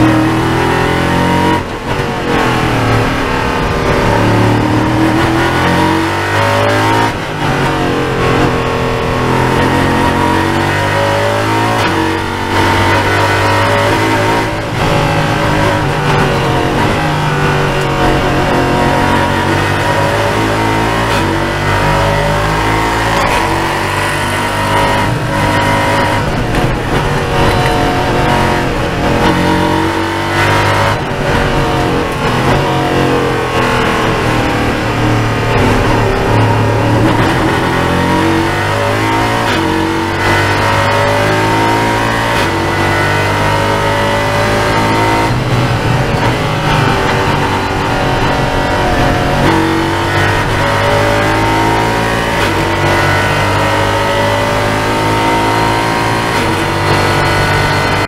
you.